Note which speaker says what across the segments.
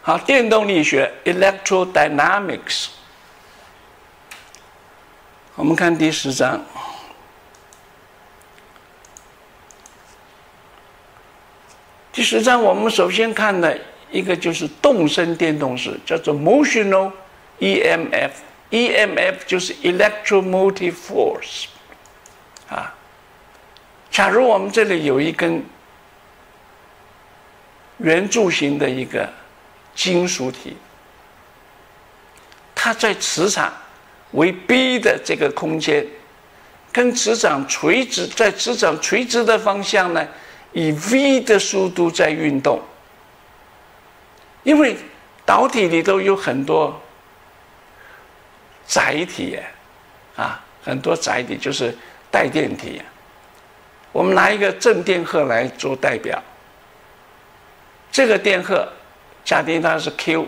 Speaker 1: 好，电动力学 （electrodynamics）。我们看第十章。第十章，我们首先看的一个就是动身电动式，叫做 motional EMF。EMF 就是 electromotive force。啊，假如我们这里有一根圆柱形的一个金属体，它在磁场为 b 的这个空间，跟磁场垂直，在磁场垂直的方向呢，以 v 的速度在运动。因为导体里头有很多载体，啊，很多载体就是带电体。我们拿一个正电荷来做代表。这个电荷，假定它是 Q，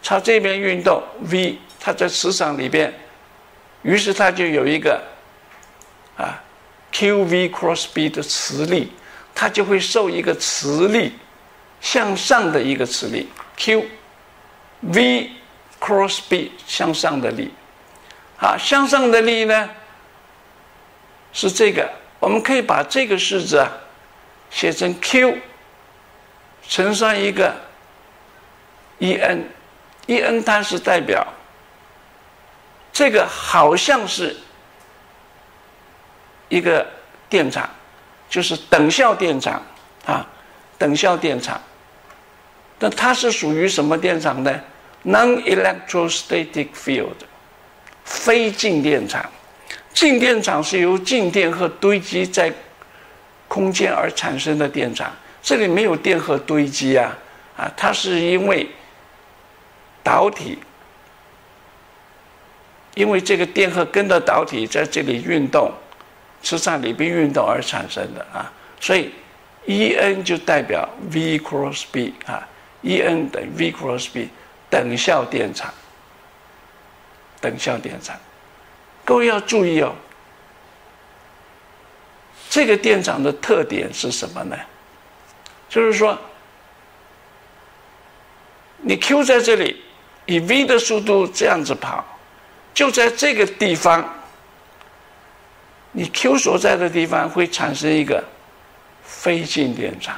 Speaker 1: 朝这边运动 V，它在磁场里边，于是它就有一个啊 QV cross B 的磁力，它就会受一个磁力向上的一个磁力 QV cross B 向上的力，啊，向上的力呢是这个，我们可以把这个式子啊。写成 Q 乘上一个 En，En 它是代表这个好像是一个电场，就是等效电场啊，等效电场。那它是属于什么电场呢？Non-electrostatic field，非静电场。静电场是由静电荷堆积在。空间而产生的电场，这里没有电荷堆积啊，啊，它是因为导体，因为这个电荷跟着导体在这里运动，磁场里边运动而产生的啊，所以 E N 就代表 V cross B 啊，E N 等于 V cross B 等效电场，等效电场，各位要注意哦。这个电场的特点是什么呢？就是说，你 Q 在这里，以 v 的速度这样子跑，就在这个地方，你 Q 所在的地方会产生一个非静电场。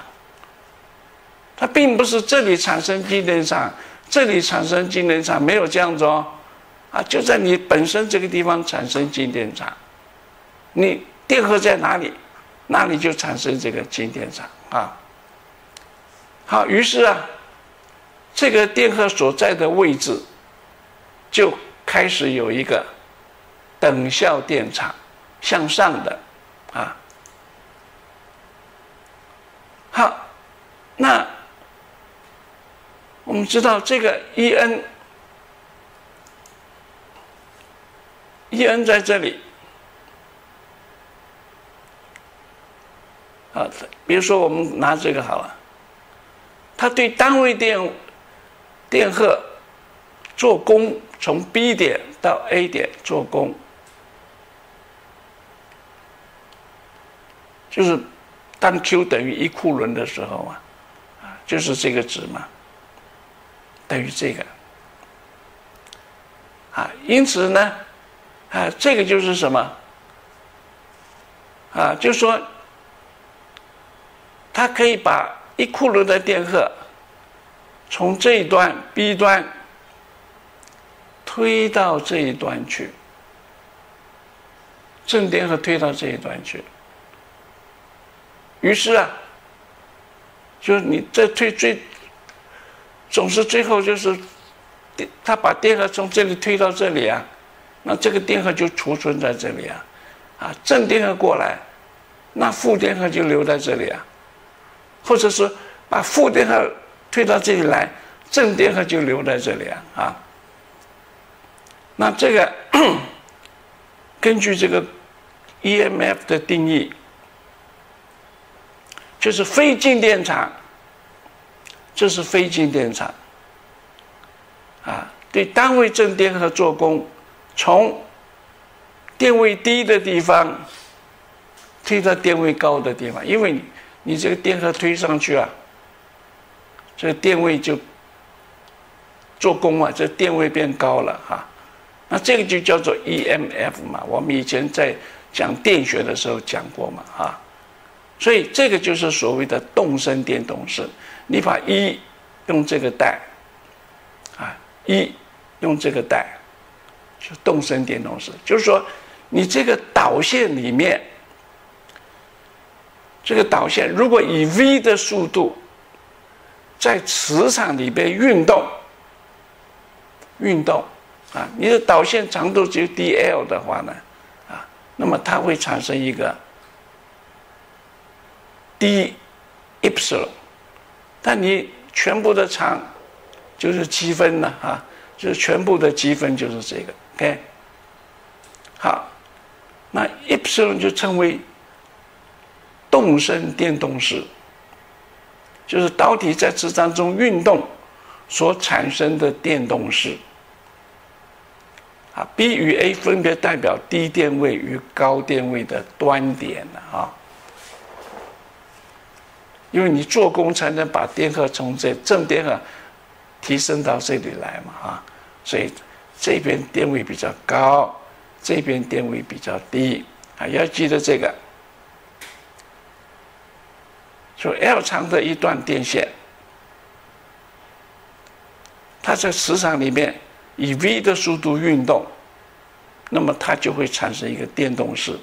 Speaker 1: 它并不是这里产生静电场，这里产生静电场，没有这样子哦，啊，就在你本身这个地方产生静电场，你。电荷在哪里，那里就产生这个静电场啊。好，于是啊，这个电荷所在的位置就开始有一个等效电场向上的啊。好，那我们知道这个 E N，E N 在这里。啊，比如说我们拿这个好了，它对单位电电荷做功，从 B 点到 A 点做功，就是当 Q 等于一库仑的时候啊，就是这个值嘛，等于这个，啊，因此呢，啊，这个就是什么，啊，就说。它可以把一库仑的电荷从这一端 B 端推到这一端去，正电荷推到这一端去。于是啊，就是你这推最总是最后就是他，把电荷从这里推到这里啊，那这个电荷就储存在这里啊，啊，正电荷过来，那负电荷就留在这里啊。或者是把负电荷推到这里来，正电荷就留在这里啊啊。那这个 根据这个 EMF 的定义，就是非静电场，这是非静电场啊，对单位正电荷做功，从电位低的地方推到电位高的地方，因为你。你这个电荷推上去啊，这个电位就做功啊，这电位变高了哈。那这个就叫做 EMF 嘛，我们以前在讲电学的时候讲过嘛啊。所以这个就是所谓的动身电动式。你把一用这个带，啊，一用这个带，就动身电动式，就是说你这个导线里面，这个导线如果以 v 的速度在磁场里边运动，运动啊，你的导线长度只有 dL 的话呢，啊，那么它会产生一个 d epsilon。但你全部的长就是积分了啊，就是全部的积分就是这个，OK。好，那 epsilon 就称为动身电动势，就是导体在磁场中运动所产生的电动势。啊，B 与 A 分别代表低电位与高电位的端点啊。因为你做功才能把电荷从这正电荷提升到这里来嘛啊，所以这边电位比较高，这边电位比较低啊，要记得这个。说 L 长的一段电线，它在磁场里面以 v 的速度运动，那么它就会产生一个电动势，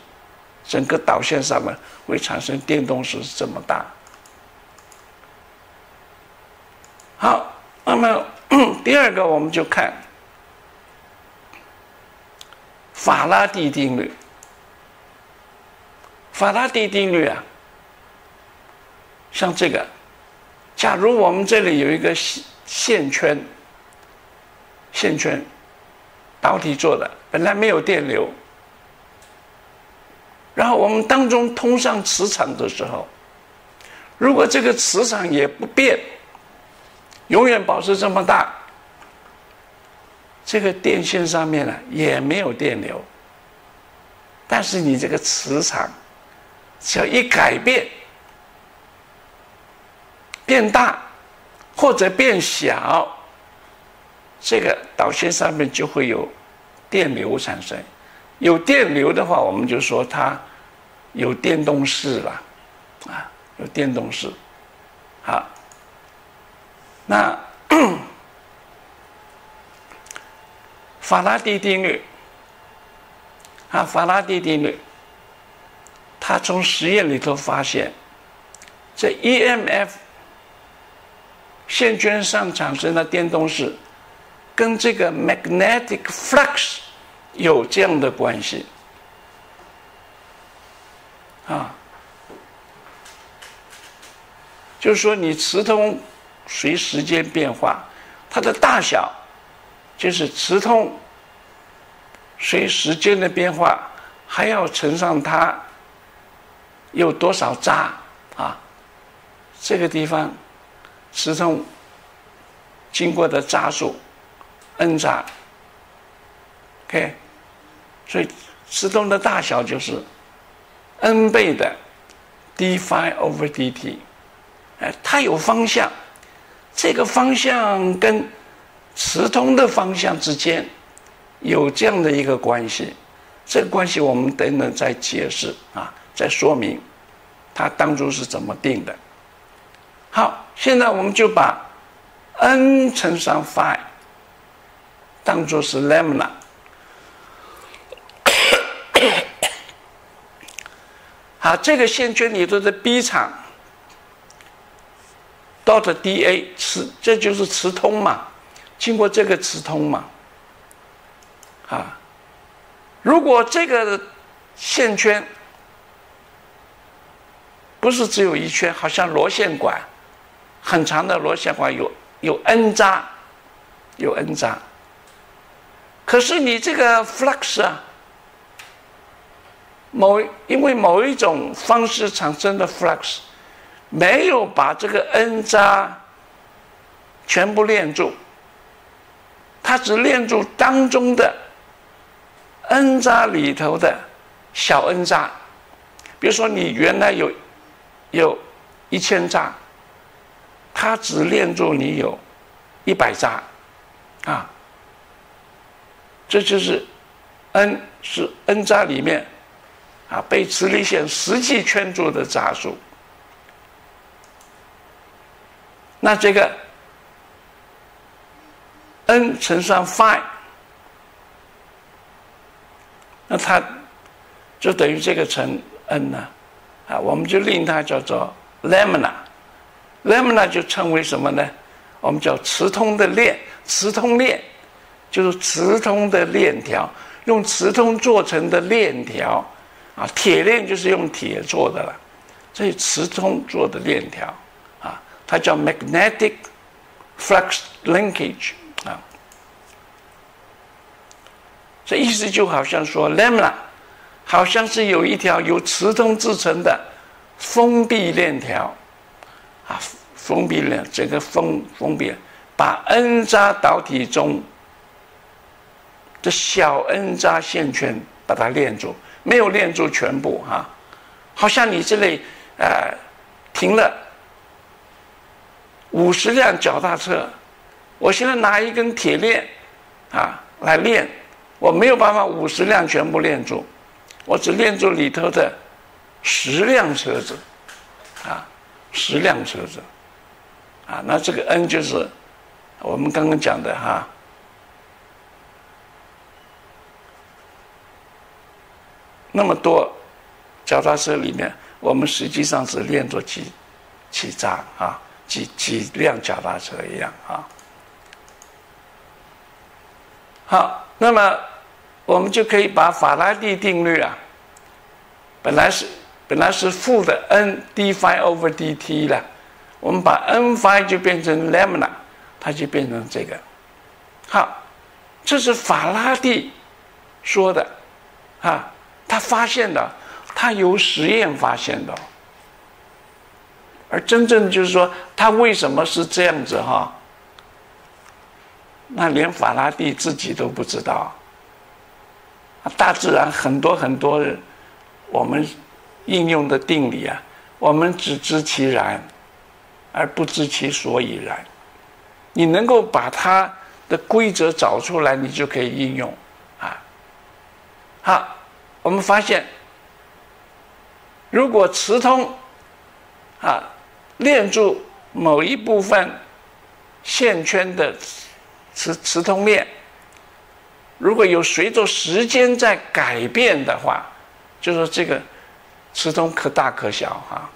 Speaker 1: 整个导线上面会产生电动势这么大。好，那么 第二个我们就看法拉第定律。法拉第定律啊，像这个，假如我们这里有一个线线圈，线圈导体做的，本来没有电流，然后我们当中通上磁场的时候，如果这个磁场也不变。永远保持这么大，这个电线上面呢也没有电流，但是你这个磁场只要一改变，变大或者变小，这个导线上面就会有电流产生。有电流的话，我们就说它有电动势了，啊，有电动势，好。那 法拉第定律啊，法拉第定律，他从实验里头发现，这 EMF 线圈上产生的电动势，跟这个 magnetic flux 有这样的关系啊，就是说你磁通。随时间变化，它的大小就是磁通随时间的变化，还要乘上它有多少渣啊？这个地方磁通经过的渣数 n 渣，OK，所以磁通的大小就是 n 倍的 d phi over dt，哎，它有方向。这个方向跟磁通的方向之间有这样的一个关系，这个关系我们等等再解释啊，再说明它当初是怎么定的。好，现在我们就把 n 乘上 phi 当做是 lambda，好，这个线圈里头的 B 场。dot da 磁，这就是磁通嘛，经过这个磁通嘛，啊，如果这个线圈不是只有一圈，好像螺线管，很长的螺线管有有 n 渣，有 n 渣，可是你这个 flux 啊，某因为某一种方式产生的 flux。没有把这个 n 渣全部链住，它只链住当中的 n 渣里头的小 n 渣。比如说，你原来有有一千渣，它只链住你有一百扎，啊，这就是 n 是 n 扎里面啊被磁力线实际圈住的扎数。那这个 n 乘上 phi，那它就等于这个乘 n 呢，啊，我们就令它叫做 lambda lambda 就称为什么呢？我们叫磁通的链，磁通链就是磁通的链条，用磁通做成的链条，啊，铁链就是用铁做的了，所以磁通做的链条啊。它叫 magnetic flux linkage 啊，这意思就好像说 lambda 好像是有一条由磁通制成的封闭链条啊，封闭了整个封封闭，把 n 扎导体中的小 n 扎线圈把它链住，没有链住全部哈，好像你这里呃停了。五十辆脚踏车，我现在拿一根铁链，啊，来练，我没有办法五十辆全部练住，我只练住里头的十辆车子，啊，十辆车子，啊，那这个 N 就是我们刚刚讲的哈，那么多脚踏车里面，我们实际上是练着几几扎啊。几几辆脚踏车一样啊？好，那么我们就可以把法拉第定律啊，本来是本来是负的 n d phi over dt 了，我们把 n phi 就变成 lambda，它就变成这个。好，这是法拉第说的啊，他发现的，他由实验发现的。而真正就是说，他为什么是这样子哈？那连法拉第自己都不知道。大自然很多很多我们应用的定理啊，我们只知其然，而不知其所以然。你能够把它的规则找出来，你就可以应用啊。好，我们发现，如果磁通啊。链住某一部分线圈的磁磁通链，如果有随着时间在改变的话，就说这个磁通可大可小哈，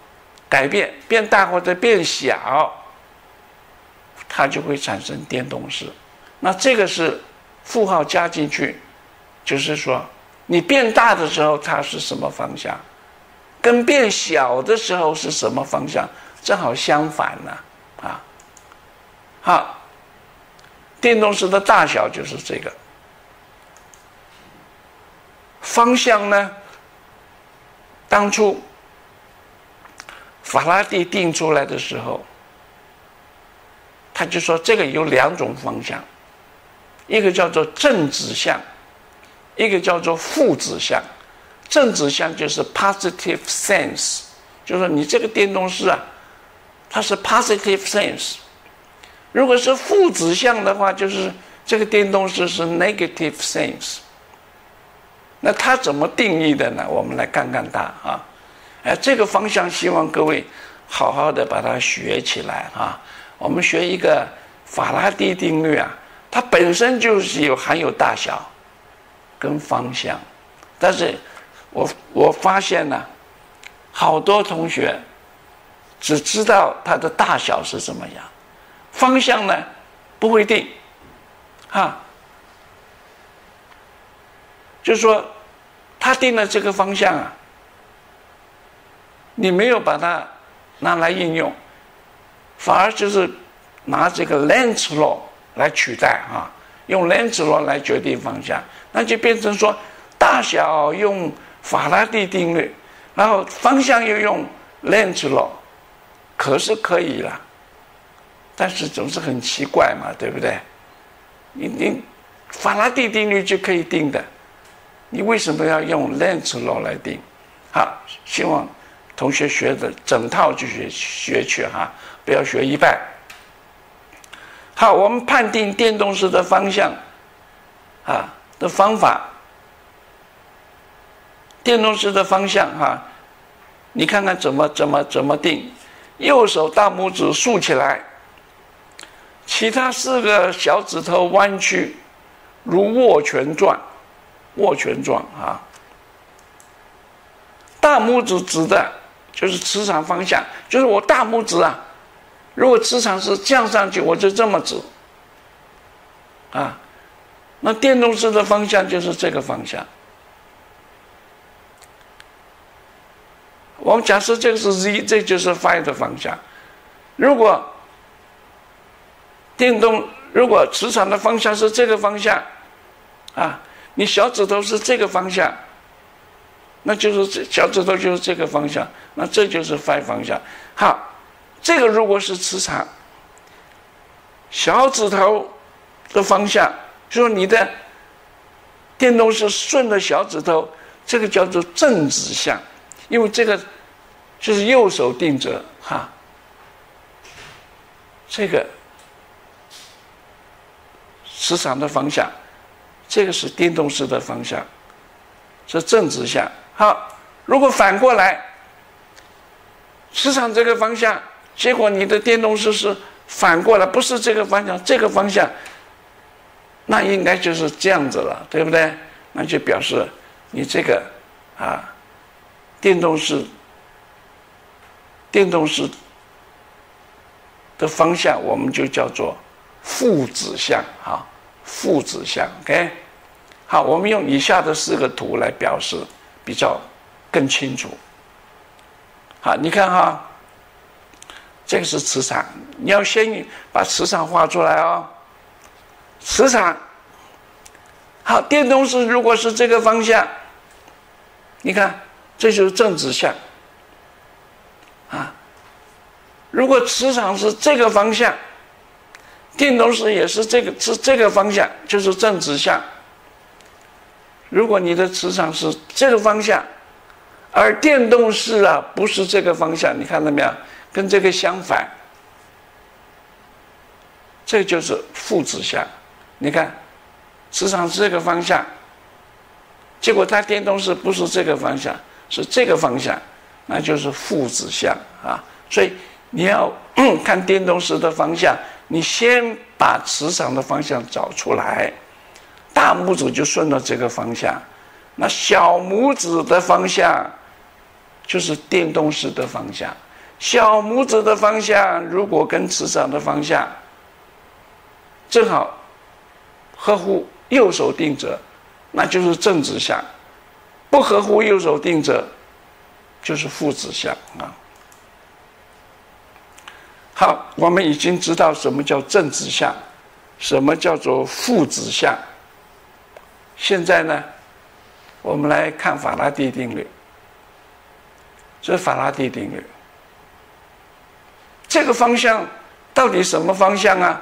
Speaker 1: 改变变大或者变小，它就会产生电动势。那这个是负号加进去，就是说你变大的时候它是什么方向，跟变小的时候是什么方向？正好相反呢，啊，好，电动势的大小就是这个方向呢。当初法拉第定出来的时候，他就说这个有两种方向，一个叫做正指向，一个叫做负指向。正指向就是 positive sense，就是说你这个电动势啊。它是 positive sense，如果是负指向的话，就是这个电动势是 negative sense。那它怎么定义的呢？我们来看看它啊，哎，这个方向希望各位好好的把它学起来啊。我们学一个法拉第定律啊，它本身就是有含有大小跟方向，但是我我发现呢，好多同学。只知道它的大小是怎么样，方向呢不会定，哈，就是说他定了这个方向啊，你没有把它拿来应用，反而就是拿这个 Lenz's law 来取代啊，用 Lenz's law 来决定方向，那就变成说大小用法拉第定律，然后方向又用 Lenz's law。可是可以了，但是总是很奇怪嘛，对不对？你你法拉第定律就可以定的，你为什么要用 Lenz's law 来定？好，希望同学学的整套就学学去哈，不要学一半。好，我们判定电动式的方向啊的方法，电动式的方向哈，你看看怎么怎么怎么定？右手大拇指竖起来，其他四个小指头弯曲，如握拳状，握拳状啊。大拇指指的就是磁场方向，就是我大拇指啊。如果磁场是降上去，我就这么指，啊，那电动势的方向就是这个方向。我们假设这个是 z，这就是 phi 的方向。如果电动，如果磁场的方向是这个方向，啊，你小指头是这个方向。那就是这小指头就是这个方向，那这就是 phi 方向。好，这个如果是磁场，小指头的方向，就说你的电动是顺着小指头，这个叫做正指向，因为这个就是右手定则哈。这个磁场的方向，这个是电动式的方向，是正指向。好，如果反过来，磁场这个方向，结果你的电动式是反过来，不是这个方向，这个方向，那应该就是这样子了，对不对？那就表示你这个啊，电动式，电动式的方向，我们就叫做负指向啊，负指向，OK。好，我们用以下的四个图来表示。比较更清楚。好，你看哈，这个是磁场，你要先把磁场画出来哦。磁场，好，电动势如果是这个方向，你看这就是正指向。啊，如果磁场是这个方向，电动势也是这个是这个方向，就是正指向。如果你的磁场是这个方向，而电动式啊不是这个方向，你看到没有？跟这个相反，这就是负指向。你看，磁场是这个方向，结果它电动式不是这个方向，是这个方向，那就是负指向啊。所以你要 看电动式的方向，你先把磁场的方向找出来。大拇指就顺着这个方向，那小拇指的方向就是电动式的方向。小拇指的方向如果跟磁场的方向正好合乎右手定则，那就是正指向；不合乎右手定则，就是负指向啊。好，我们已经知道什么叫正指向，什么叫做负指向。现在呢，我们来看法拉第定律。这是法拉第定律。这个方向到底什么方向啊？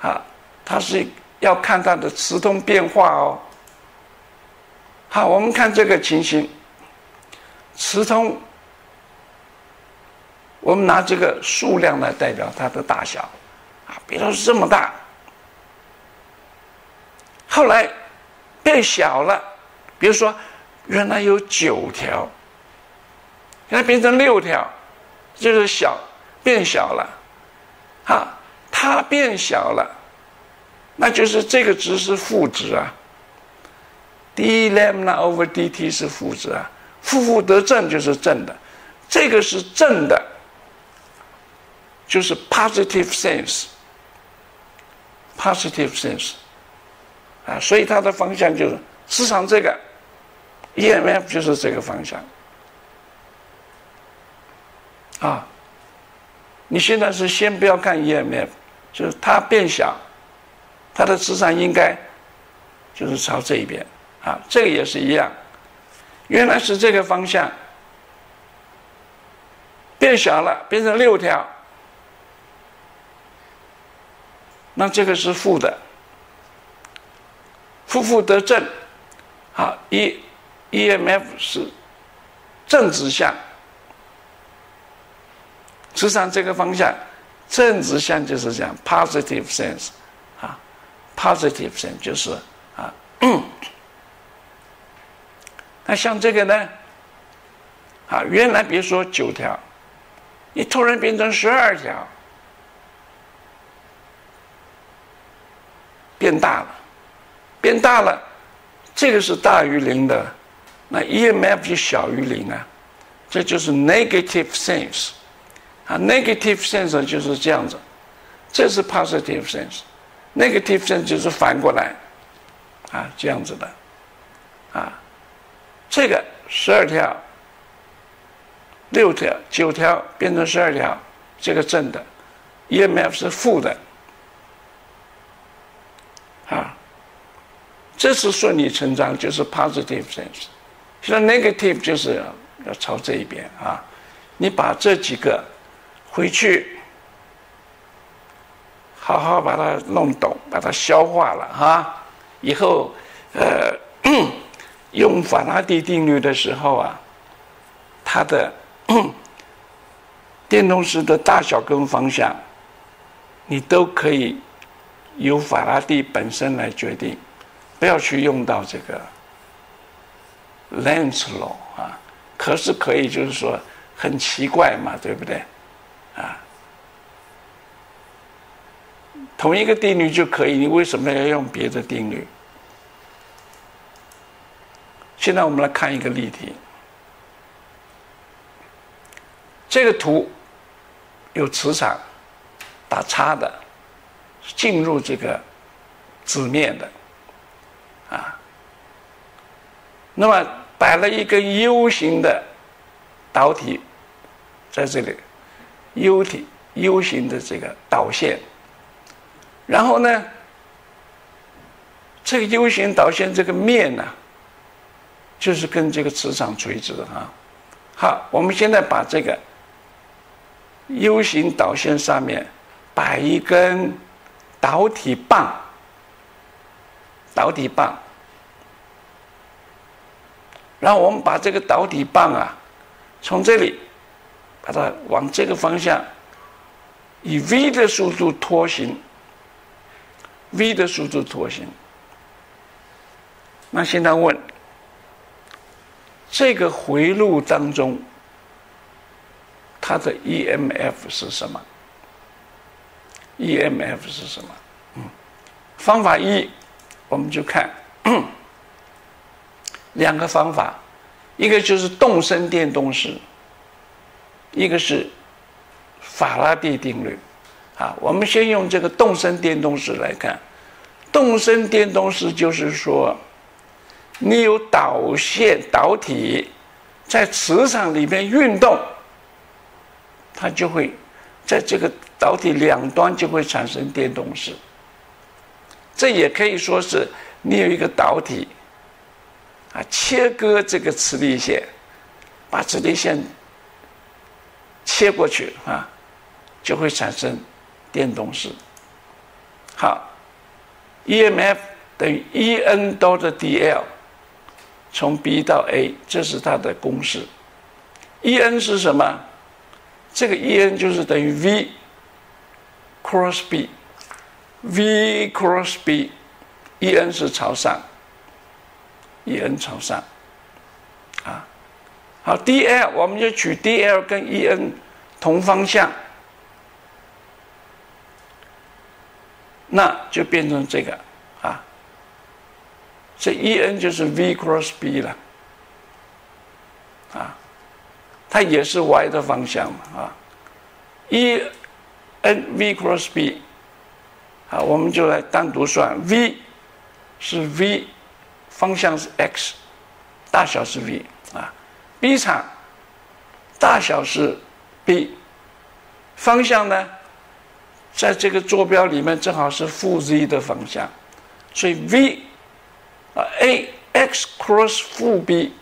Speaker 1: 啊，它是要看它的磁通变化哦。好，我们看这个情形，磁通，我们拿这个数量来代表它的大小，啊，比如说这么大，后来。变小了，比如说，原来有九条，现在变成六条，就是小，变小了，哈，它变小了，那就是这个值是负值啊，d lambda over dt 是负值啊，负负得正就是正的，这个是正的，就是 positive sense，positive sense。啊，所以它的方向就是磁场这个，EMF 就是这个方向。啊，你现在是先不要看 EMF，就是它变小，它的磁场应该就是朝这一边。啊，这个也是一样，原来是这个方向，变小了，变成六条，那这个是负的。负负得正，好，E E M F 是正直向，磁场这个方向，正直向就是讲 positive sense，啊，positive sense 就是啊，那像这个呢，啊，原来别说九条，你突然变成十二条，变大了，变大了，这个是大于零的，那 EMF 就小于零啊，这就是 negative sense。啊，negative sense 就是这样子，这是 positive sense，negative sense 就是反过来，啊，这样子的，啊，这个十二条、六条、九条变成十二条，这个正的，EMF 是负的，啊，这是顺理成章，就是 positive sense。现在 negative 就是要朝这一边啊，你把这几个。回去，好好把它弄懂，把它消化了哈。以后，呃，用法拉第定律的时候啊，它的 电动势的大小跟方向，你都可以由法拉第本身来决定，不要去用到这个 Lenz law 啊。可是可以，就是说很奇怪嘛，对不对？啊，同一个定律就可以，你为什么要用别的定律？现在我们来看一个例题，这个图有磁场打叉的进入这个纸面的，啊，那么摆了一根 U 型的导体在这里。U 体 U 型的这个导线，然后呢，这个 U 型导线这个面呢，就是跟这个磁场垂直的啊。好，我们现在把这个 U 型导线上面摆一根导体棒，导体棒，然后我们把这个导体棒啊，从这里。把它往这个方向，以 v 的速度拖行，v 的速度拖行。那现在问，这个回路当中，它的 EMF 是什么？EMF 是什么？嗯，方法一，我们就看 两个方法，一个就是动身电动式。一个是法拉第定律，啊，我们先用这个动身电动式来看。动身电动式就是说，你有导线导体在磁场里面运动，它就会在这个导体两端就会产生电动势。这也可以说是你有一个导体啊，切割这个磁力线，把磁力线。切过去啊，就会产生电动势。好，EMF 等于 E_n 多的 dl，从 B 到 A，这是它的公式。E_n 是什么？这个 E_n 就是等于 V cross B v cross B，E_n 是朝上，E_n 朝上，啊。好，dl 我们就取 dl 跟 En 同方向，那就变成这个啊，这 En 就是 V cross B 了，啊，它也是 y 的方向嘛啊，En V cross B，啊，我们就来单独算 V 是 V，方向是 x，大小是 V 啊。B 场大小是 B，方向呢，在这个坐标里面正好是负 z 的方向，所以 V 啊 A x cross 负 B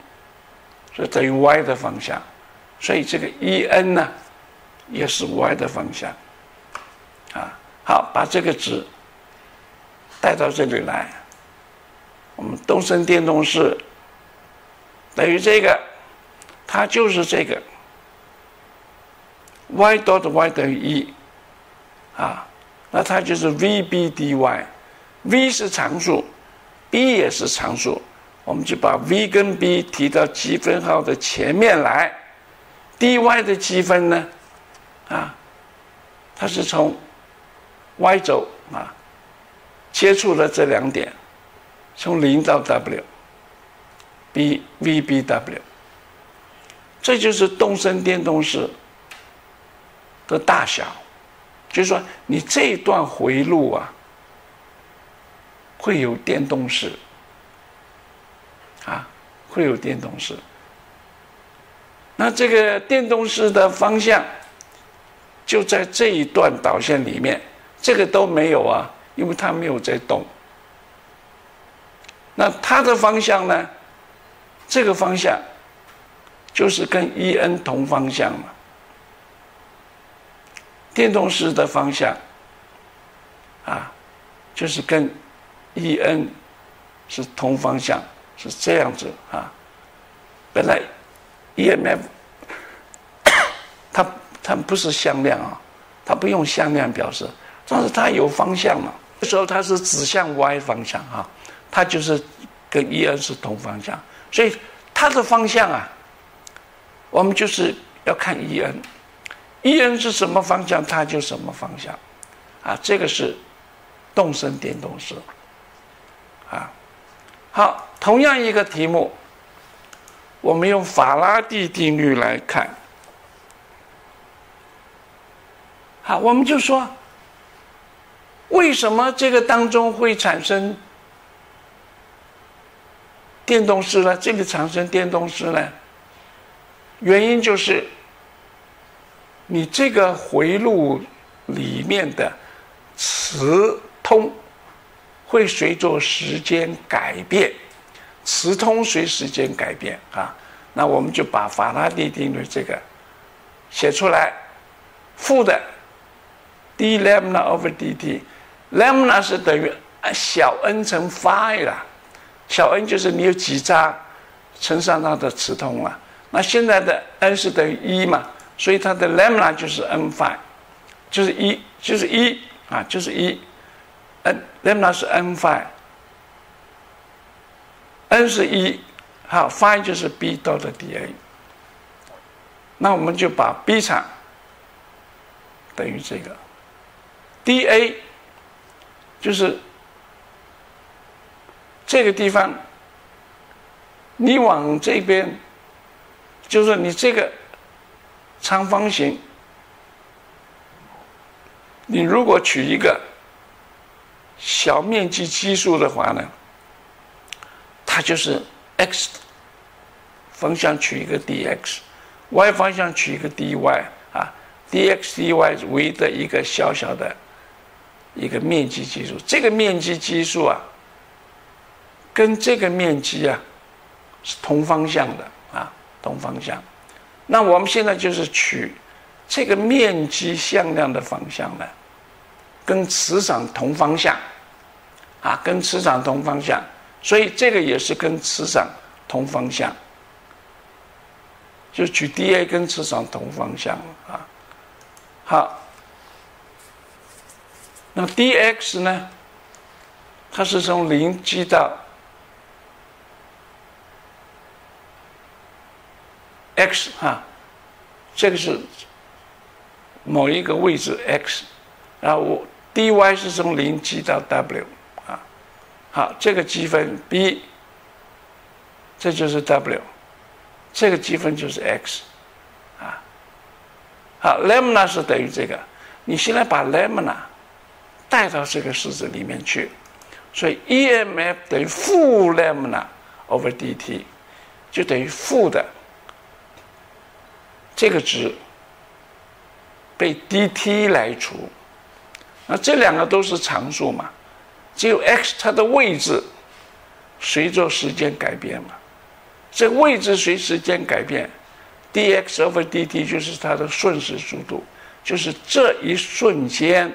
Speaker 1: 是等于 y 的方向，所以这个 E n 呢也是 y 的方向，好，把这个值带到这里来，我们动身电动式等于这个。它就是这个，y dot y 等于一啊，那它就是 v b dy，v 是常数，b 也是常数，我们就把 v 跟 b 提到积分号的前面来，dy 的积分呢，啊，它是从 y 轴啊接触了这两点，从零到 w，b v b w，这就是动身电动式的大小。就是说，你这一段回路啊，会有电动式，啊，会有电动式。那这个电动式的方向，就在这一段导线里面，这个都没有啊，因为它没有在动。那它的方向呢？这个方向就是跟 E N 同方向嘛。电动势的方向，啊，就是跟 E N 是同方向，是这样子啊。本来 E M F 它它不是向量啊，它不用向量表示，但是它有方向嘛。这时候它是指向 Y 方向啊，它就是跟 E N 是同方向，所以它的方向啊，我们就是要看 E N。E N 是什么方向，它就什么方向，啊，这个是动身电动式，啊，好，同样一个题目，我们用法拉第定律来看，好，我们就说，为什么这个当中会产生电动势呢？这个产生电动势呢？原因就是。你这个回路里面的磁通会随着时间改变，磁通随时间改变啊。那我们就把法拉第定律这个写出来，负的 d lambda over dt lambda 是等于小 n 乘 phi 啦，小 n 就是你有几扎乘上它的磁通啊。那现在的 n 是等于一嘛？所以它的 lambda 就是 n phi，就是一，就是一啊，就是一，n lambda 是 n phi，n 是一，好，phi 就是 b 到的 dA，那我们就把 b 场等于这个 dA，就是这个地方，你往这边，就是你这个。长方形，你如果取一个小面积基数的话呢，它就是 x 方向取一个 dx，y 方向取一个 dy 啊，dx dy 为的一个小小的一个面积基数，这个面积基数啊，跟这个面积啊是同方向的啊，同方向。那我们现在就是取这个面积向量的方向呢，跟磁场同方向，啊，跟磁场同方向，所以这个也是跟磁场同方向，就取 dA 跟磁场同方向啊。好，那么 dx 呢，它是从零积到。x 哈，这个是某一个位置 x，然后我 dy 是从零积到 w 啊，好，这个积分 b，这就是 w，这个积分就是 x，啊，好，lambda 是等于这个，你现在把 lambda 带到这个式子里面去，所以 EMF 等于负 lambda over dt，就等于负的。这个值被 dt 来除，那这两个都是常数嘛？只有 x 它的位置随着时间改变嘛？这位置随时间改变，dx over dt 就是它的瞬时速度，就是这一瞬间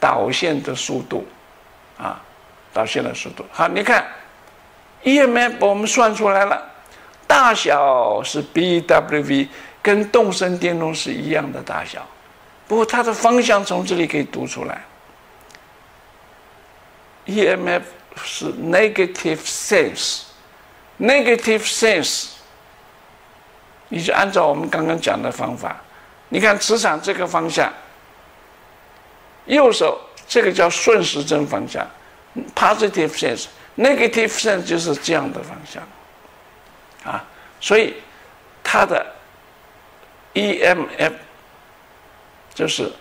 Speaker 1: 导线的速度啊，导线的速度。好，你看 EMF 我们算出来了。大小是 b w v，跟动身电动是一样的大小，不过它的方向从这里可以读出来。EMF 是 negative sense，negative sense，你就按照我们刚刚讲的方法，你看磁场这个方向，右手这个叫顺时针方向，positive sense，negative sense 就是这样的方向，啊，所以它的 EMF 就是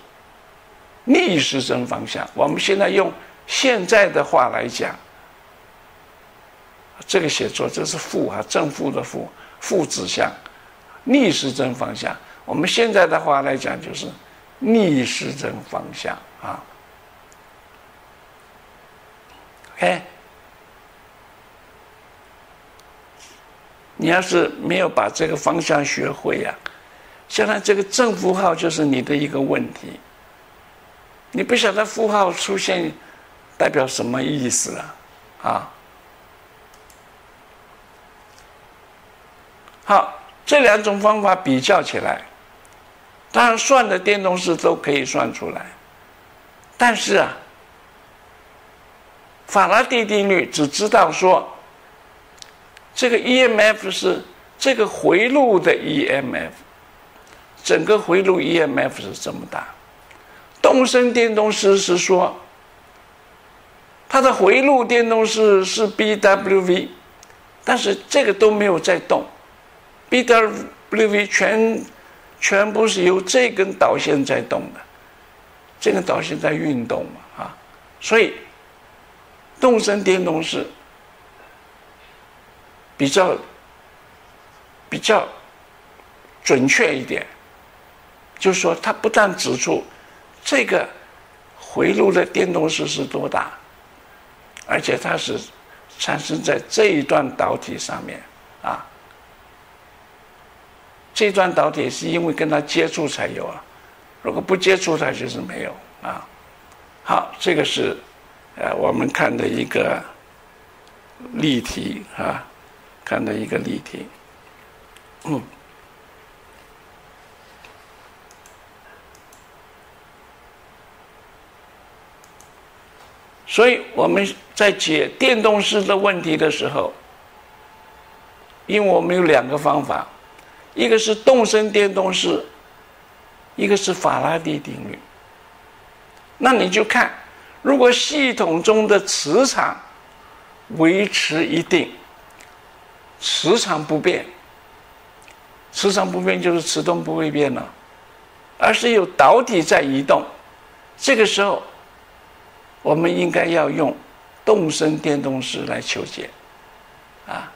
Speaker 1: 逆时针方向。我们现在用。现在的话来讲，这个写作这是负哈，正负的负，负指向，逆时针方向。我们现在的话来讲就是逆时针方向啊。OK，你要是没有把这个方向学会呀，现在这个正负号就是你的一个问题。你不晓得负号出现。代表什么意思啊？啊，好，这两种方法比较起来，当然算的电动式都可以算出来，但是啊，法拉第定律只知道说，这个 EMF 是这个回路的 EMF，整个回路 EMF 是这么大，动身电动势是说。它的回路电动势是 B W V，但是这个都没有在动，B W V 全全部是由这根导线在动的，这个导线在运动嘛啊，所以动身电动是比较比较准确一点，就是说它不但指出这个回路的电动势是多大。而且它是产生在这一段导体上面啊，这段导体是因为跟它接触才有啊，如果不接触它就是没有啊。好，这个是呃我们看的一个例题啊，看的一个例题，嗯。所以我们在解电动式的问题的时候，因为我们有两个方法，一个是动身电动式，一个是法拉第定律。那你就看，如果系统中的磁场维持一定，磁场不变，磁场不变就是磁动不会变了，而是有导体在移动，这个时候。我们应该要用动身电动式来求解，啊，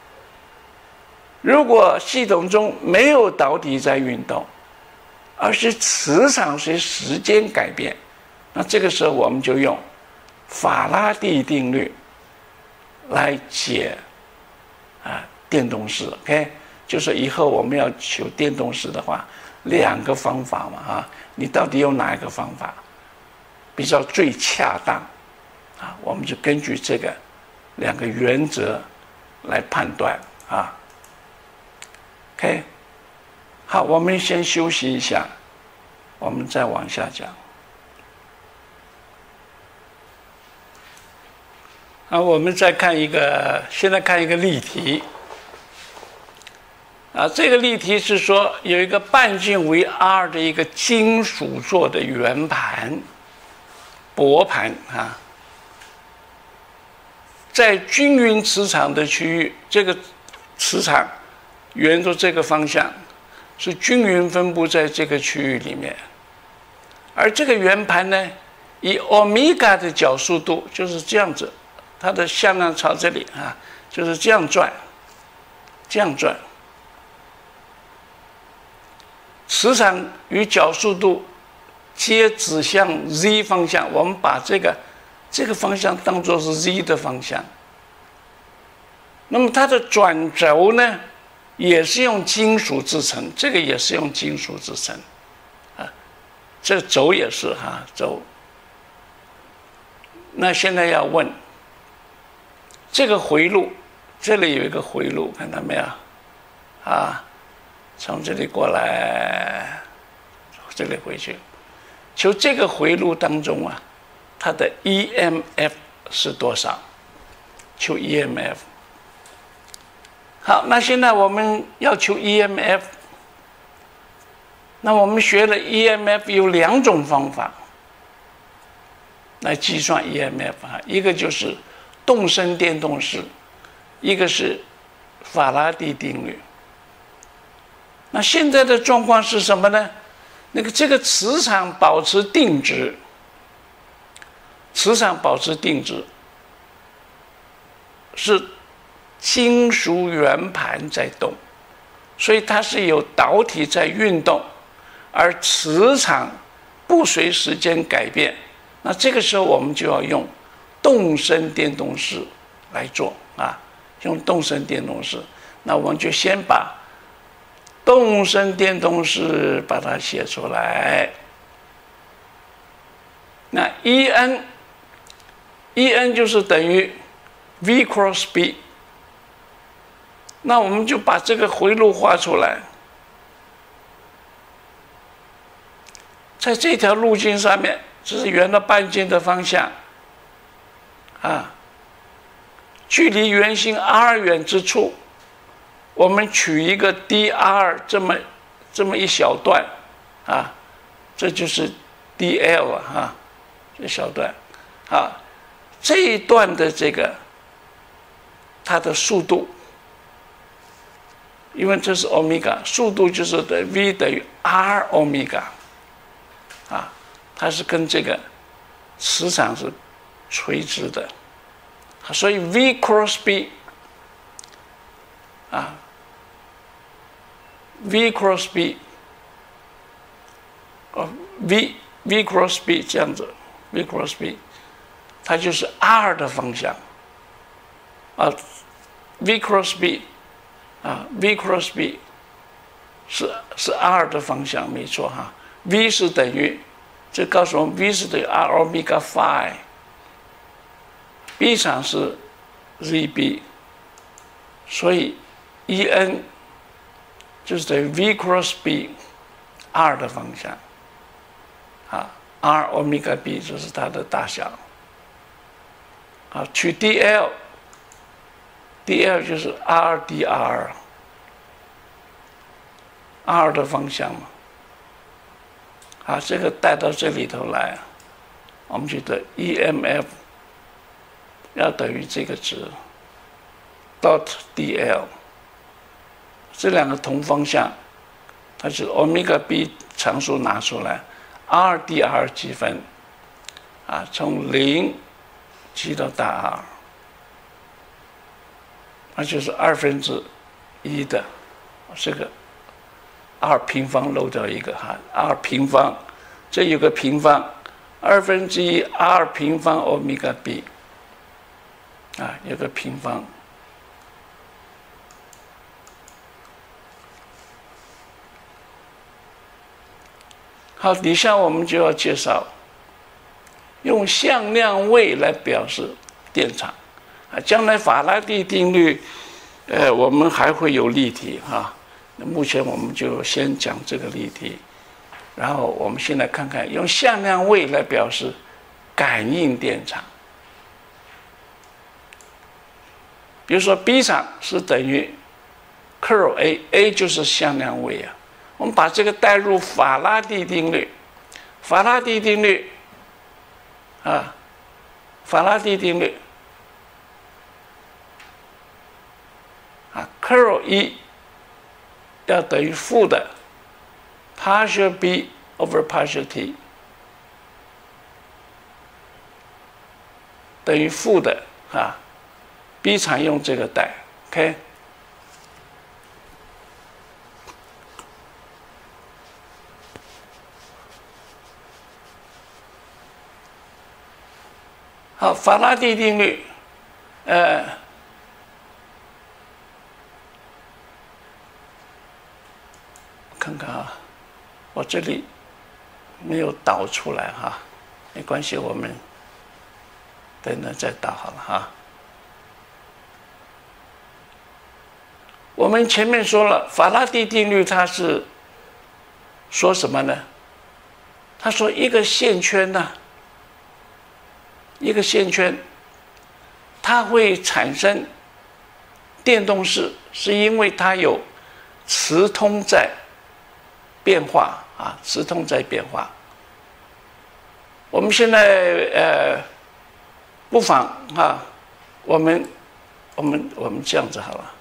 Speaker 1: 如果系统中没有导体在运动，而是磁场随时间改变，那这个时候我们就用法拉第定律来解啊电动式。OK，就是以后我们要求电动式的话，两个方法嘛啊，你到底用哪一个方法比较最恰当？啊，我们就根据这个两个原则来判断啊。OK，好，我们先休息一下，我们再往下讲。啊，我们再看一个，现在看一个例题。啊，这个例题是说有一个半径为 r 的一个金属做的圆盘，薄盘啊。在均匀磁场的区域，这个磁场沿着这个方向是均匀分布在这个区域里面，而这个圆盘呢，以欧米伽的角速度就是这样子，它的向量朝这里啊，就是这样转，这样转，磁场与角速度皆指向 z 方向，我们把这个。这个方向当做是 z 的方向，那么它的转轴呢，也是用金属制成，这个也是用金属制成，啊，这个轴也是哈轴。那现在要问，这个回路，这里有一个回路，看到没有？啊，从这里过来，这里回去，求这个回路当中啊，它的 EMF 是多少？求 EMF。好，那现在我们要求 EMF，那我们学了 EMF 有两种方法来计算 EMF 啊，一个就是动身电动式，一个是法拉第定律。那现在的状况是什么呢？那个这个磁场保持定值，磁场保持定值是。金属圆盘在动，所以它是有导体在运动，而磁场不随时间改变。那这个时候我们就要用动身电动式来做啊，用动身电动式。那我们就先把动身电动式把它写出来。那 E N，E N 就是等于 V cross B。那我们就把这个回路画出来，在这条路径上面，这是圆的半径的方向，啊，距离圆心 r 远之处，我们取一个 dr 这么这么一小段，啊，这就是 dl 啊，这小段，啊，这一段的这个它的速度。因为这是欧米伽，速度就是等 v 等于 r 欧米伽，啊，它是跟这个磁场是垂直的，所以 v cross b 啊，v cross b 哦，v v cross b 这样子，v cross b 它就是 r 的方向，啊，v cross b。啊，v cross b 是是 r 的方向，没错哈。v 是等于，这告诉我们 v 是等于 r omega phi，b 场是 zb，所以 E n 就是等于 v cross b，r 的方向，啊，r omega b 就是它的大小，啊，取 dl。第二就是 r d r，r 的方向嘛，啊，这个带到这里头来，我们觉得 e m f 要等于这个值 dot d l，这两个同方向，它是 omega b 常数拿出来，r d r 积分，啊，从零积到大 r。那就是二分之一的这个 r 平方漏掉一个哈，r 平方这有个平方，二分之一 r 平方欧米伽 b 啊，有个平方。好，底下我们就要介绍用向量位来表示电场。啊，将来法拉第定律，呃，我们还会有例题哈。那目前我们就先讲这个例题，然后我们先来看看用向量位来表示感应电场。比如说 B 场是等于 curl A，A 就是向量位啊。我们把这个代入法拉第定律，法拉第定律啊，法拉第定律。啊，curl 一要等于负的 partial b over partial t 等于负的啊，b 常用这个带，OK。好，法拉第定律，呃。看看啊，我这里没有导出来哈，没关系，我们等等再导好了哈。我们前面说了，法拉第定律它是说什么呢？他说一个线圈呢，一个线圈，它会产生电动势，是因为它有磁通在变化啊，磁通在变化。我们现在呃，不妨啊，我们我们我们这样子好了，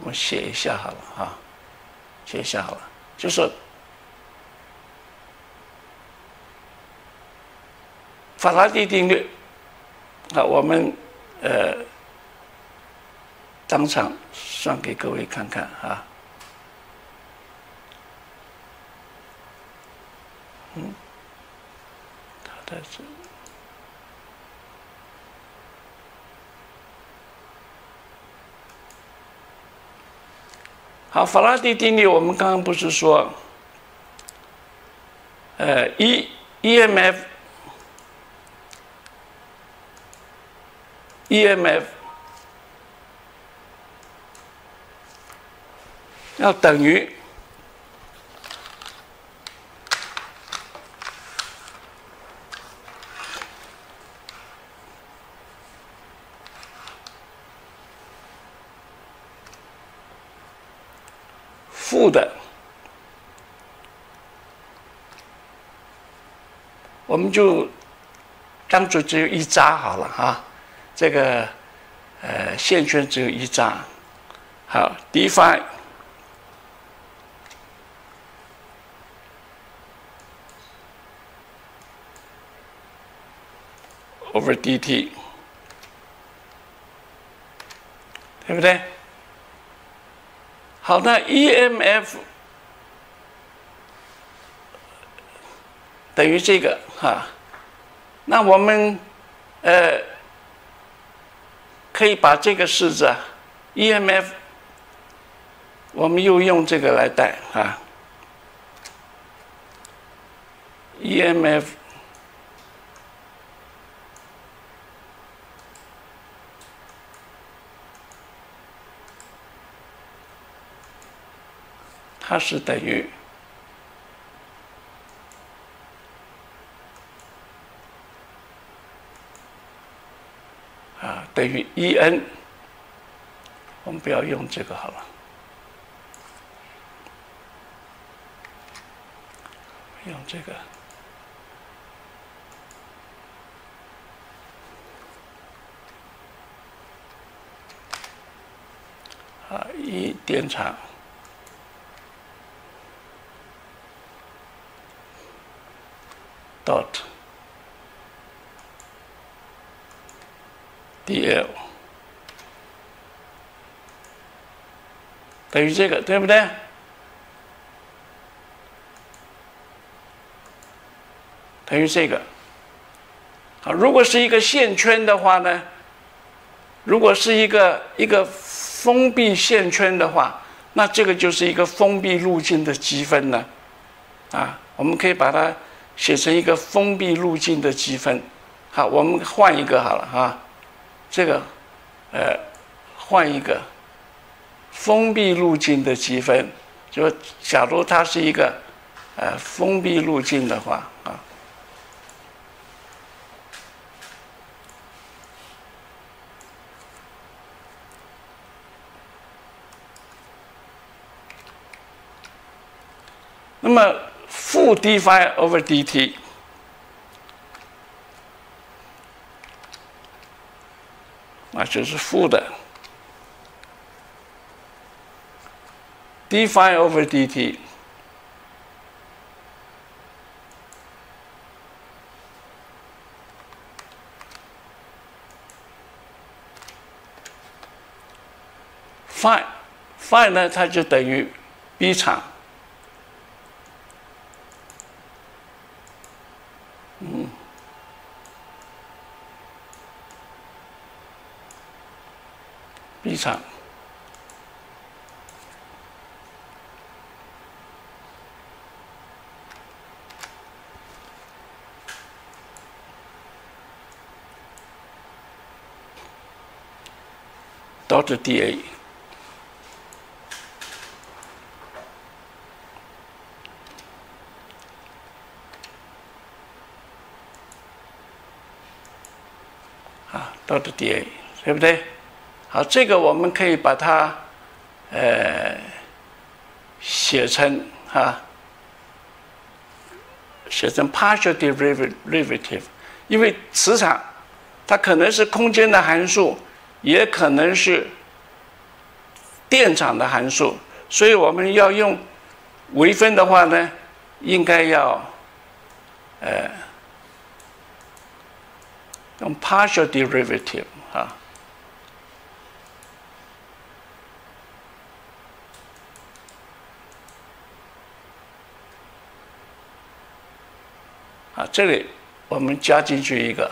Speaker 1: 我们写一下好了啊，写一下好了，就说法拉第定律啊，我们呃当场算给各位看看啊，嗯。但是，好，法拉第定律，我们刚刚不是说，呃，E EMF，EMF 要等于。的，我们就当做只有一扎好了哈。这个呃线圈只有一扎，好，d phi over dt，对不对？好，那 EMF 等于这个哈，那我们呃可以把这个式子 EMF，我们又用这个来代啊，EMF。它是等于啊，等于 E N。我们不要用这个好了，用这个啊，一电场。Dot dl 等于这个，对不对？等于这个。啊，如果是一个线圈的话呢？如果是一个一个封闭线圈的话，那这个就是一个封闭路径的积分呢。啊，我们可以把它。写成一个封闭路径的积分，好，我们换一个好了哈，这个，呃，换一个封闭路径的积分，就假如它是一个呃封闭路径的话啊，那么。负 d phi over dt 那就是负的 d phi over dt。phi phi 呢，它就等于 B 场。一场导致 DA 啊，导致 DA 对不对？好，这个我们可以把它呃写成啊，写成 partial derivative，因为磁场它可能是空间的函数，也可能是电场的函数，所以我们要用微分的话呢，应该要呃用 partial derivative 这里我们加进去一个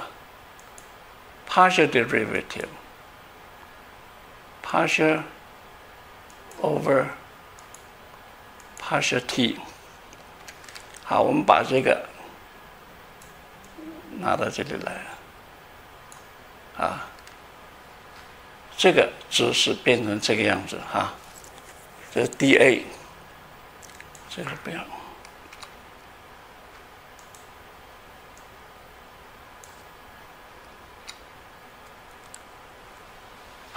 Speaker 1: partial derivative，partial over partial t。好，我们把这个拿到这里来，啊，这个值是变成这个样子哈，这是 dA，这个不要。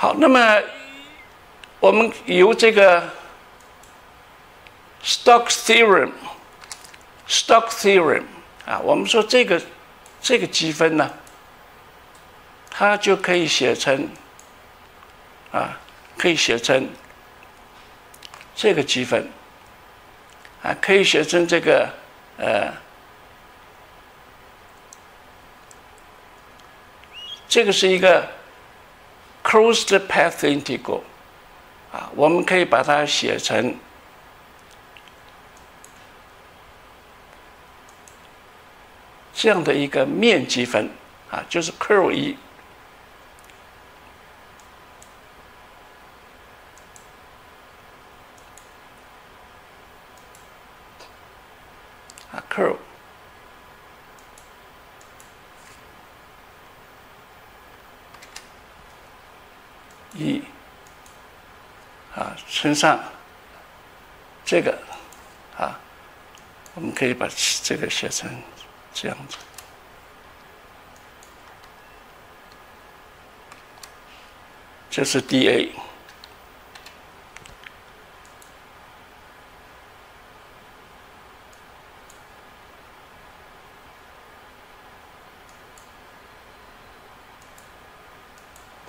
Speaker 1: 好，那么我们由这个 Stock theorem，Stock theorem 啊，我们说这个这个积分呢，它就可以写成啊，可以写成这个积分啊，可以写成这个呃，这个是一个。Closed path integral，啊，我们可以把它写成这样的一个面积分，啊，就是 curl 一，啊，curl。一啊，乘上这个啊，我们可以把这个写成这样子，这是 dA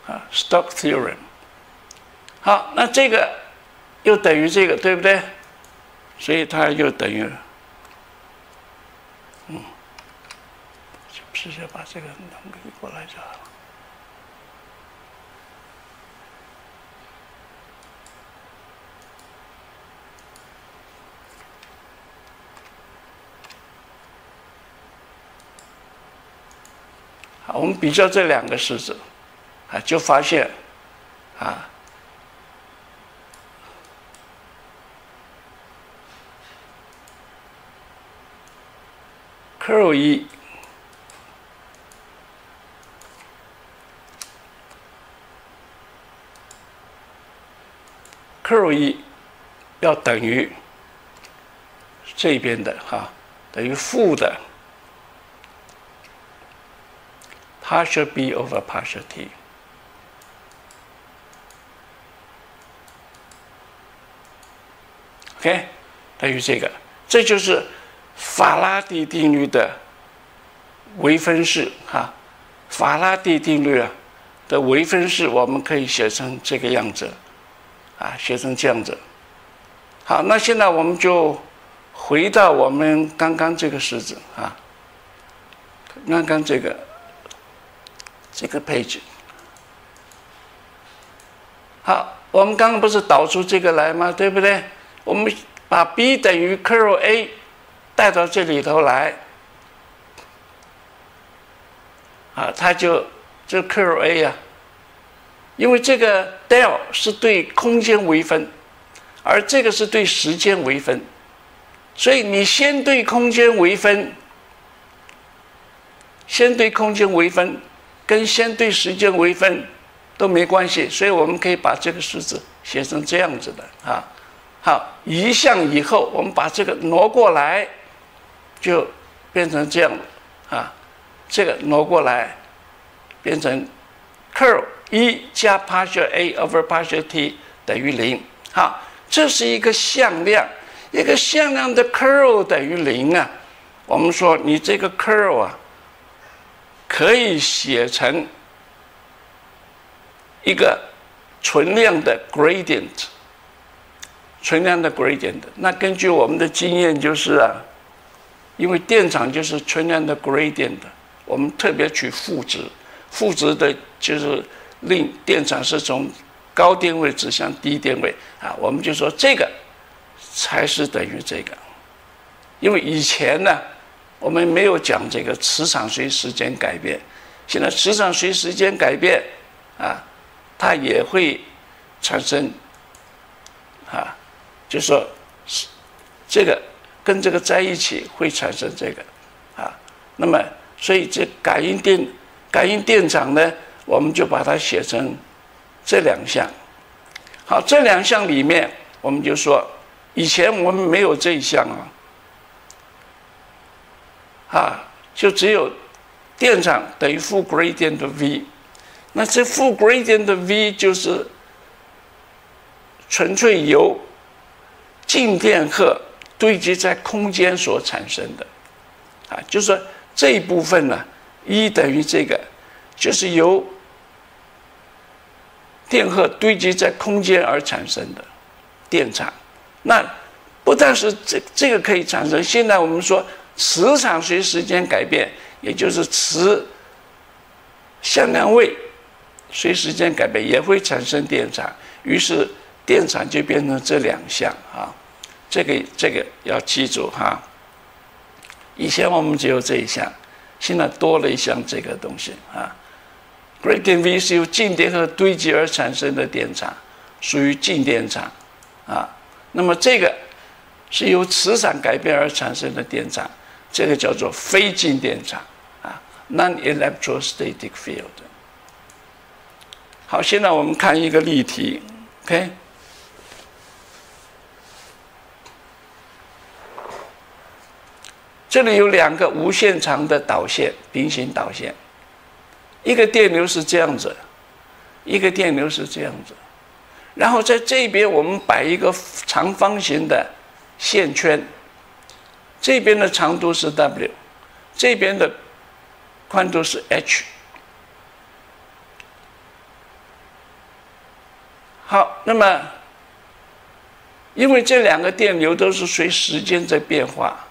Speaker 1: 啊，Stock theorem。好，那这个又等于这个，对不对？所以它又等于，嗯，就直接把这个弄过来就好了。好，我们比较这两个式子，啊，就发现，啊。Curl 一，curl 一要等于这边的哈，等于负的 partial b over partial t。OK，等于这个，这就是。法拉第定律的微分式，哈，法拉第定律啊的微分式，我们可以写成这个样子，啊，写成这样子。好，那现在我们就回到我们刚刚这个式子啊，刚刚这个这个配置。好，我们刚刚不是导出这个来吗？对不对？我们把 b 等于 curl a。带到这里头来，啊，它就这 Qa 呀，因为这个 del 是对空间微分，而这个是对时间微分，所以你先对空间微分，先对空间微分，跟先对时间微分都没关系，所以我们可以把这个式子写成这样子的啊。好，移项以后，我们把这个挪过来。就变成这样啊，这个挪过来，变成 curl 一加 partial a over partial t 等于零。好，这是一个向量，一个向量的 curl 等于零啊。我们说你这个 curl 啊，可以写成一个存量的 gradient，存量的 gradient。那根据我们的经验就是啊，因为电场就是存量的 gradient，我们特别取负值，负值的就是令电场是从高电位指向低电位啊，我们就说这个才是等于这个，因为以前呢。我们没有讲这个磁场随时间改变，现在磁场随时间改变，啊，它也会产生，啊，就说是这个跟这个在一起会产生这个，啊，那么所以这感应电感应电场呢，我们就把它写成这两项。好，这两项里面，我们就说以前我们没有这一项啊。啊，就只有电场等于负 gradient v，那这负 gradient v 就是纯粹由静电荷堆积在空间所产生的，啊，就是说这一部分呢，E 等于这个，就是由电荷堆积在空间而产生的电场。那不但是这这个可以产生，现在我们说。磁场随时间改变，也就是磁向量位随时间改变也会产生电场，于是电场就变成这两项啊，这个这个要记住哈。以前我们只有这一项，现在多了一项这个东西啊。Gradient V 是由静电荷堆积而产生的电场，属于静电场啊。那么这个是由磁场改变而产生的电场。这个叫做非静电场啊，non-electrostatic field。好，现在我们看一个例题，OK？这里有两个无限长的导线，平行导线，一个电流是这样子，一个电流是这样子，然后在这边我们摆一个长方形的线圈。这边的长度是 w，这边的宽度是 h。好，那么因为这两个电流都是随时间在变化，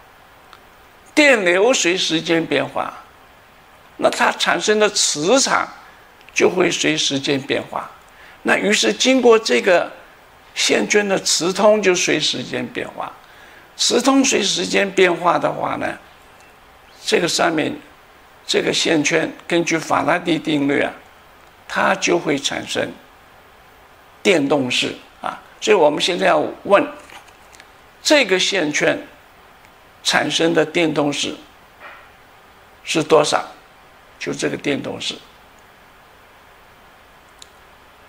Speaker 1: 电流随时间变化，那它产生的磁场就会随时间变化。那于是经过这个线圈的磁通就随时间变化。磁通随时间变化的话呢，这个上面这个线圈根据法拉第定律啊，它就会产生电动势啊。所以我们现在要问这个线圈产生的电动势是多少？就这个电动势。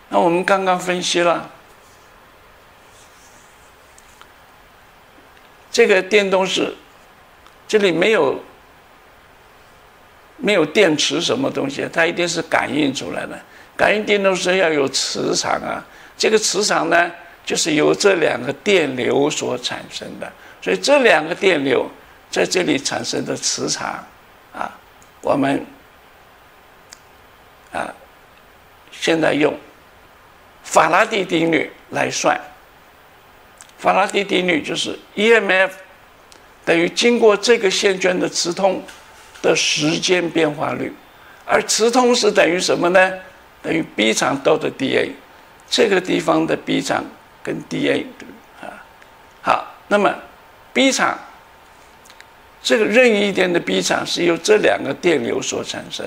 Speaker 1: 那我们刚刚分析了。这个电动是，这里没有没有电池什么东西，它一定是感应出来的。感应电动是要有磁场啊，这个磁场呢，就是由这两个电流所产生的。所以这两个电流在这里产生的磁场啊，我们啊现在用法拉第定律来算。法拉第定律就是 EMF 等于经过这个线圈的磁通的时间变化率，而磁通是等于什么呢？等于 B 场到的 dA，这个地方的 B 场跟 dA 啊，好，那么 B 场这个任意一点的 B 场是由这两个电流所产生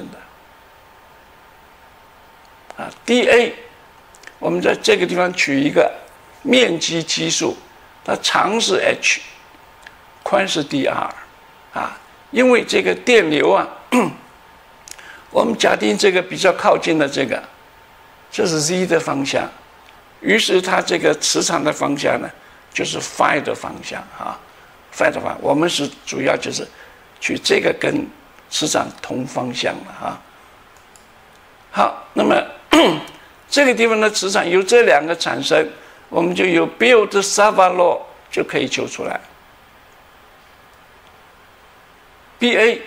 Speaker 1: 的啊，dA 我们在这个地方取一个。面积基数，它长是 h，宽是 dr，啊，因为这个电流啊，我们假定这个比较靠近的这个，这是 z 的方向，于是它这个磁场的方向呢，就是 phi 的方向啊反的话，我们是主要就是取这个跟磁场同方向的啊。好，那么 这个地方的磁场由这两个产生，我们就有 build Sava law 就可以求出来。B A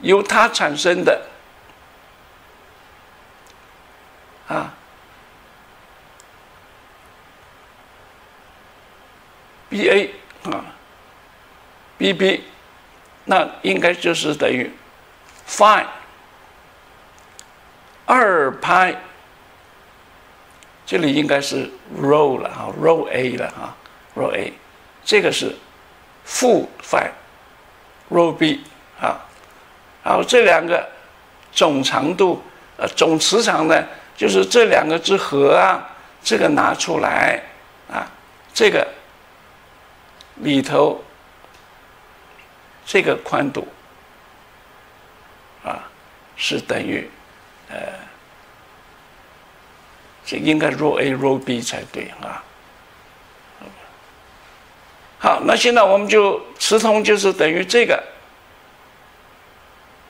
Speaker 1: 由它产生的啊，B A 啊，B B 那应该就是等于 Phi 二派，这里应该是 Rho 了哈，Rho A 了哈，Rho A 这个是负 Phi。ρ b 啊，然后这两个总长度呃总磁场呢，就是这两个之和啊，这个拿出来啊，这个里头这个宽度啊是等于呃，这应该 ρ a ρ b 才对啊。好，那现在我们就磁通就是等于这个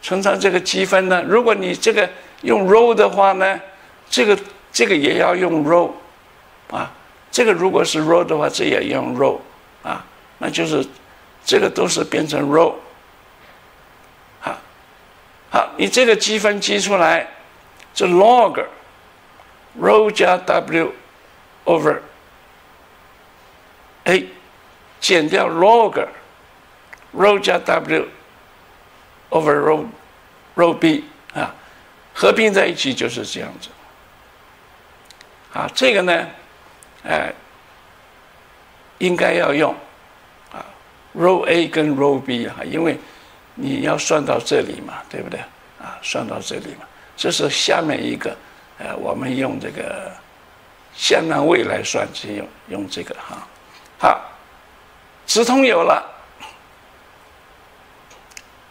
Speaker 1: 乘上这个积分呢？如果你这个用 rho 的话呢，这个这个也要用 rho 啊。这个如果是 rho 的话，这也用 rho 啊。那就是这个都是变成 rho。好，好，你这个积分积出来，这 log，row 加 w over a。减掉 log，row 加 w over rho rho b 啊，合并在一起就是这样子。啊，这个呢，哎，应该要用，rho a 跟 rho b 啊，因为你要算到这里嘛，对不对？啊，算到这里嘛，这是下面一个，呃，我们用这个向量位来算，就用用这个哈，好。直通有了，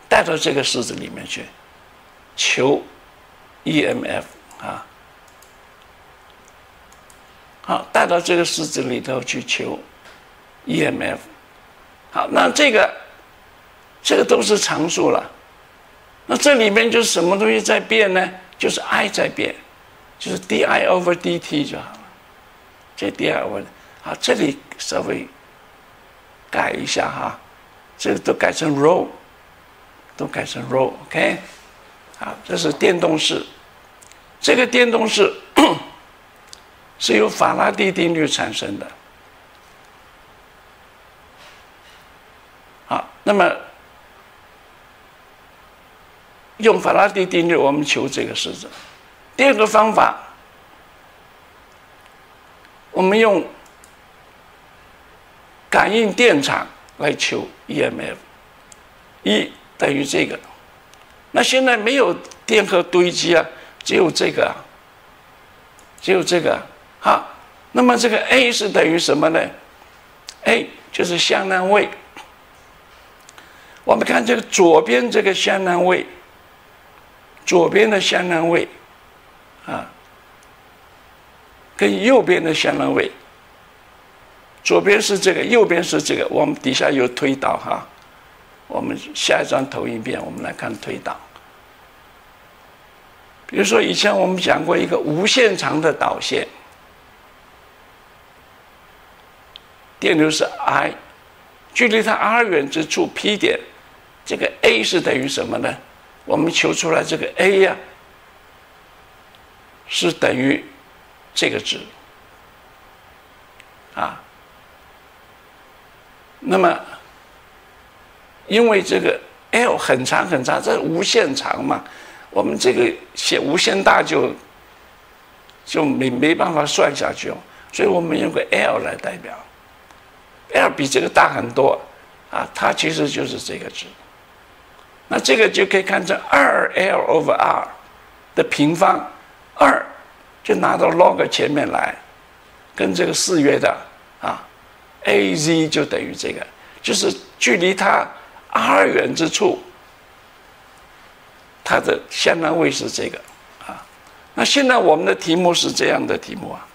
Speaker 1: 带到这个式子里面去，求 EMF 啊，好，带到这个式子里头去求 EMF，好，那这个这个都是常数了，那这里面就是什么东西在变呢？就是 I 在变，就是 dI over dt 就好了，这 dI over 好，这里稍微。改一下哈，这个都改成 row，都改成 row，OK，好，这是电动式，这个电动式 是由法拉第定律产生的，那么用法拉第定律，我们求这个式子。第二个方法，我们用。感应电场来求 EMF，E 等于这个。那现在没有电荷堆积啊，只有这个，啊只有这个啊。好，那么这个 A 是等于什么呢？A 就是相当位。我们看这个左边这个相难位，左边的相难位啊，跟右边的相难位。左边是这个，右边是这个，我们底下有推导哈。我们下一张投影片，我们来看推导。比如说，以前我们讲过一个无限长的导线，电流是 I，距离它 r 远之处 P 点，这个 A 是等于什么呢？我们求出来这个 A 呀，是等于这个值啊。那么，因为这个 L 很长很长，这无限长嘛，我们这个写无限大就就没没办法算下去哦，所以我们用个 L 来代表，L 比这个大很多啊，它其实就是这个值。那这个就可以看成二 L over R 的平方，二就拿到 log 前面来，跟这个四约的啊。a z 就等于这个，就是距离它 r 远之处，它的相当位是这个啊。那现在我们的题目是这样的题目啊，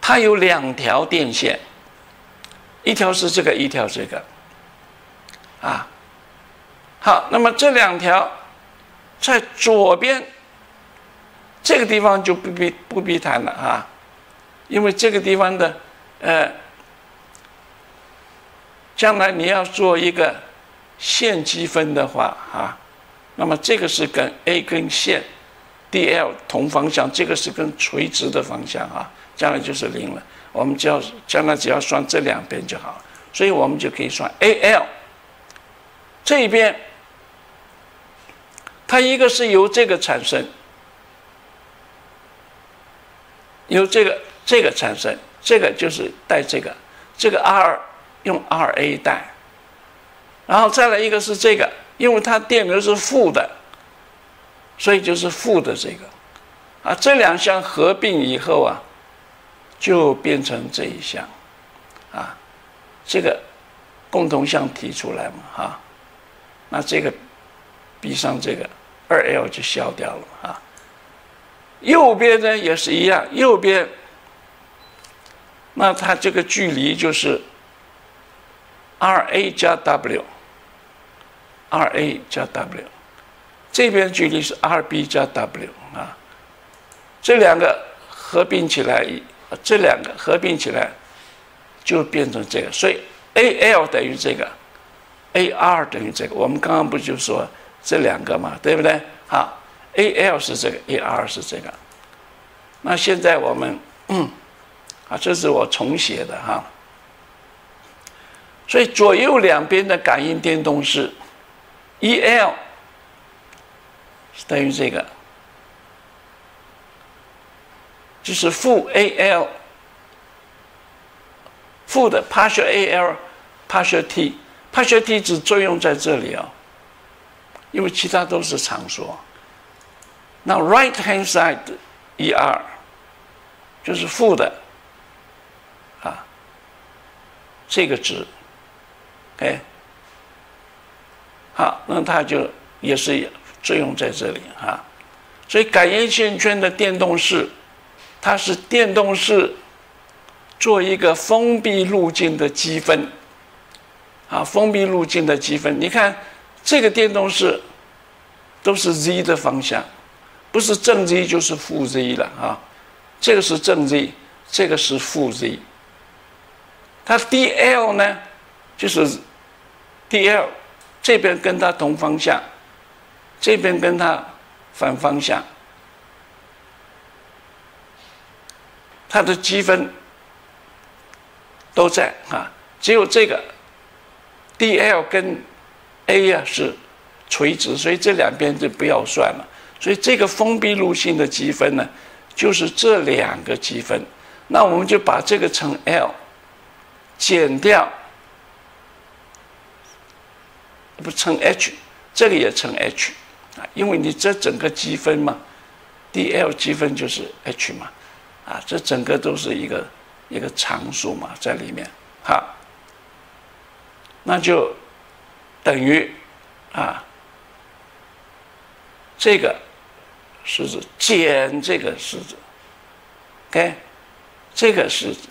Speaker 1: 它有两条电线，一条是这个，一条这个啊。好，那么这两条在左边这个地方就不必不必谈了啊，因为这个地方的呃，将来你要做一个线积分的话啊，那么这个是跟 A 跟线 dl 同方向，这个是跟垂直的方向啊，将来就是零了。我们只要将来只要算这两边就好，所以我们就可以算 al 这一边。它一个是由这个产生，由这个这个产生，这个就是带这个，这个 R 用 RA 带，然后再来一个是这个，因为它电流是负的，所以就是负的这个，啊，这两项合并以后啊，就变成这一项，啊，这个共同项提出来嘛，哈，那这个。比上这个二 L 就消掉了啊。右边呢也是一样，右边，那它这个距离就是 R A 加 W，R A 加 W，这边距离是 R B 加 W 啊。这两个合并起来，这两个合并起来就变成这个，所以 A L 等于这个，A R 等于这个。我们刚刚不就说？这两个嘛，对不对？好，A L 是这个，A R 是这个。那现在我们，嗯，啊，这是我重写的哈。所以左右两边的感应电动是 E L 是等于这个，就是负 A L 负的 partial A L partial T partial T 只作用在这里啊。因为其他都是常说，那 right hand side E R 就是负的。啊，这个值，OK，好，那它就也是作用在这里啊，所以感应线圈的电动式，它是电动式做一个封闭路径的积分，啊，封闭路径的积分，你看。这个电动式都是 z 的方向，不是正 z 就是负 z 了啊。这个是正 z，这个是负 z。它 dl 呢，就是 dl 这边跟它同方向，这边跟它反方向，它的积分都在啊。只有这个 dl 跟 A 呀是垂直，所以这两边就不要算了。所以这个封闭路径的积分呢，就是这两个积分。那我们就把这个乘 L 减掉，不乘 H，这个也乘 H 啊，因为你这整个积分嘛，dl 积分就是 H 嘛，啊，这整个都是一个一个常数嘛，在里面，好，那就。等于啊，这个式子减这个式子，OK，这个式子，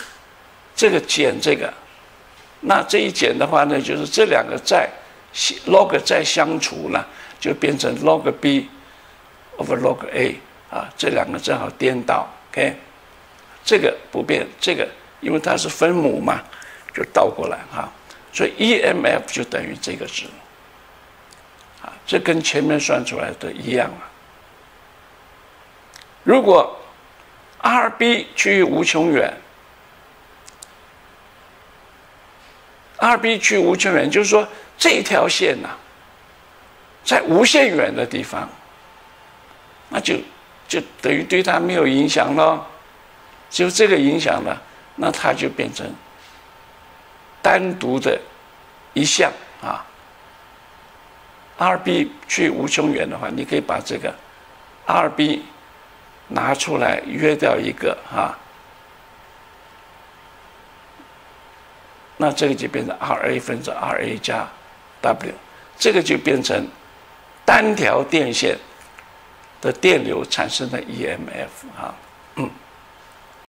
Speaker 1: 这个减这个，那这一减的话呢，就是这两个再 log 再相除了，就变成 log b over log a 啊，这两个正好颠倒，OK，这个不变，这个因为它是分母嘛，就倒过来哈。所以 EMF 就等于这个值，啊，这跟前面算出来的一样啊。如果 RB 趋于无穷远，RB 趋于无穷远，就是说这条线呐，在无限远的地方，那就就等于对它没有影响了，就这个影响了，那它就变成。单独的一项啊，R B 去无穷远的话，你可以把这个 R B 拿出来约掉一个啊，那这个就变成 R A 分之 R A 加 W，这个就变成单条电线的电流产生的 E M F 啊，嗯。